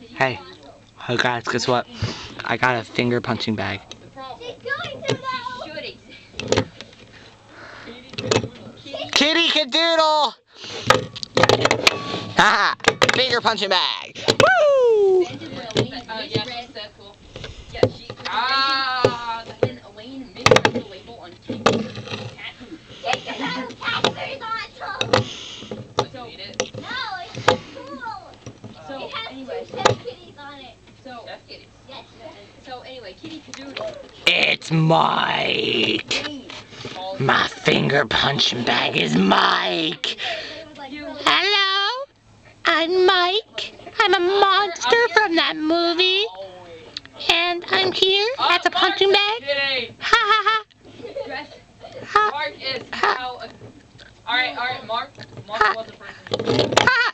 Hey, oh guys, guess what? I got a finger punching bag. Kitty Cadoodle! Haha, finger punching bag. Woo! Yeah, she's so cool. Yeah, she. Ah, then Elaine makes the label on King cat food. So eat it. So anyway, so Chef So anyway, Kitty Cadoodle. It's Mike. My finger punching bag is Mike. Hello, I'm Mike. I'm a monster from that movie, and I'm here at the punching bag. Ha ha ha. Ha Mark is now. All right, all right, Mark. Mark was the person. ha.